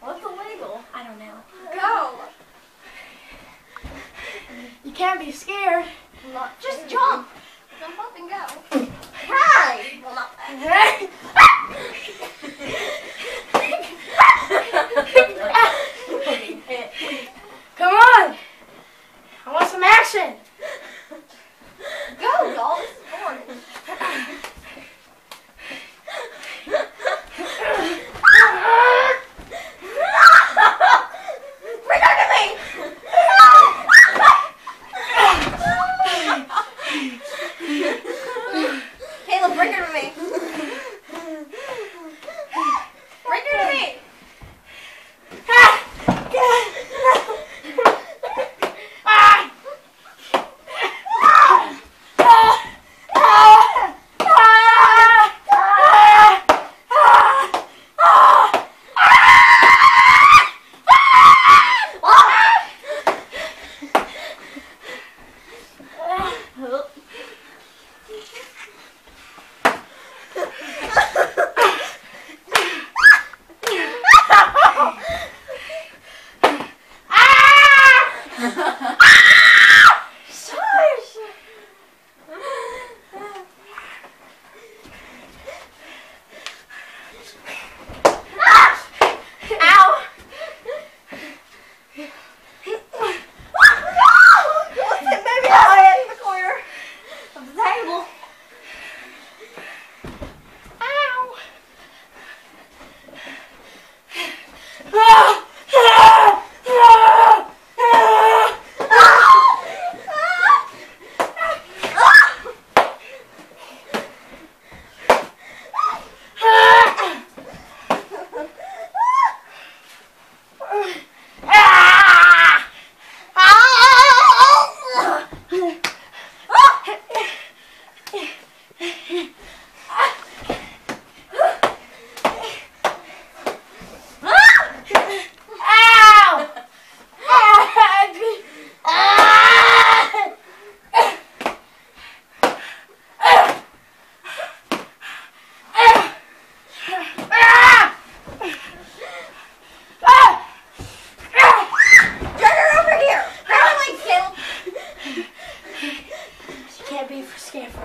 What's illegal? I don't know. Go. You can't be scared. Not Just jump.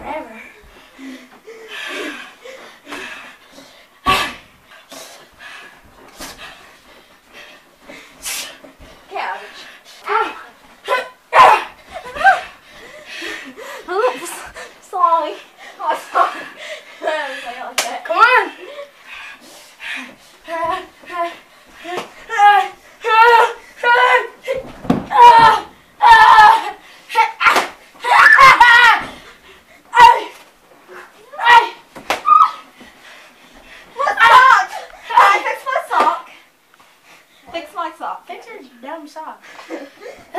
forever. Fix her dumb sock.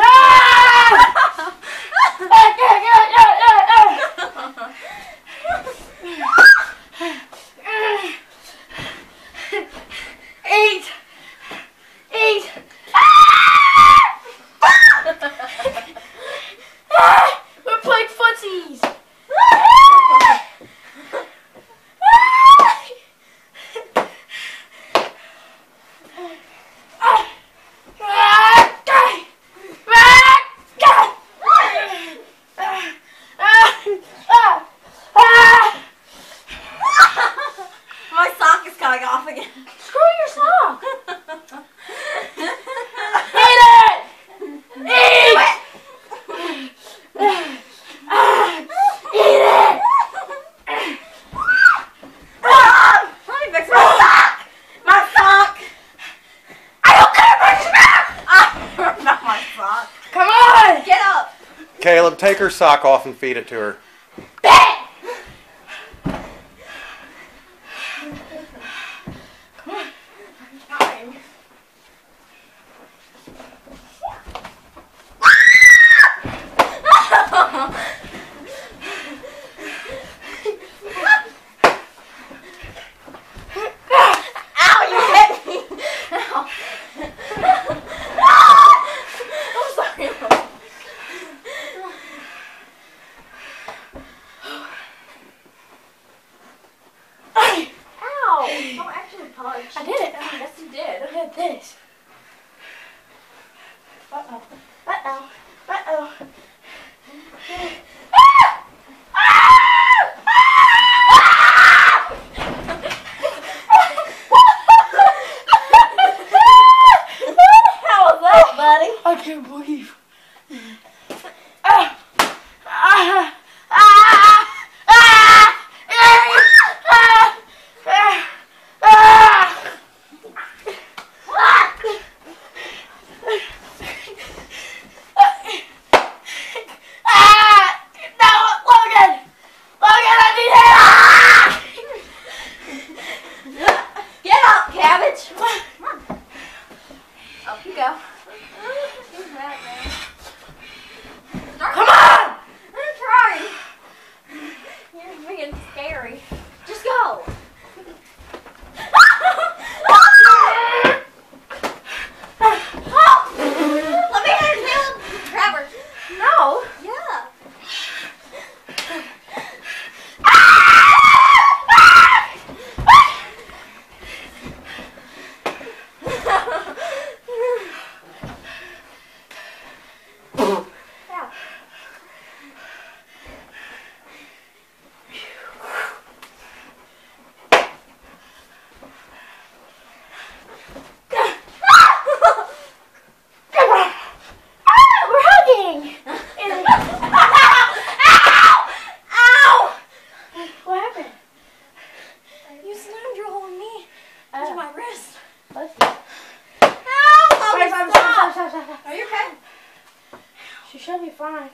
take her sock off and feed it to her. horrível. Ah! Ah! and scary. Fine.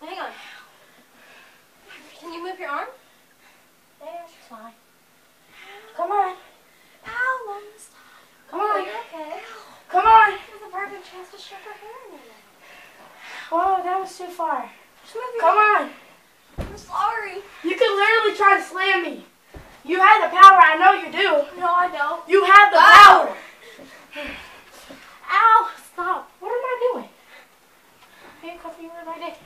Hang on. Can you move your arm? Yeah, she's fine. Come on. Ow, Logann, stop. Come on. you're okay. Come on. There's a perfect chance to shove her hair in there. Whoa, that was too far. Just move your Come on. I'm sorry. You can literally try to slam me. You have the power. I know you do. No, I don't. You have the Ow. power. Ow! Stop. What am I Okay, coffee ruined my day.